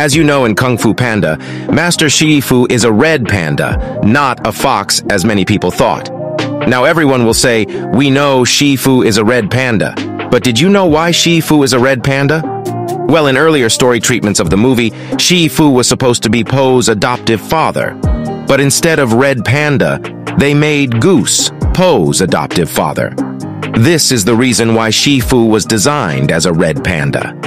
As you know in Kung Fu Panda, Master Shifu is a red panda, not a fox as many people thought. Now everyone will say, we know Shifu is a red panda, but did you know why Shifu is a red panda? Well, in earlier story treatments of the movie, Shifu was supposed to be Po's adoptive father. But instead of red panda, they made Goose, Po's adoptive father. This is the reason why Shifu was designed as a red panda.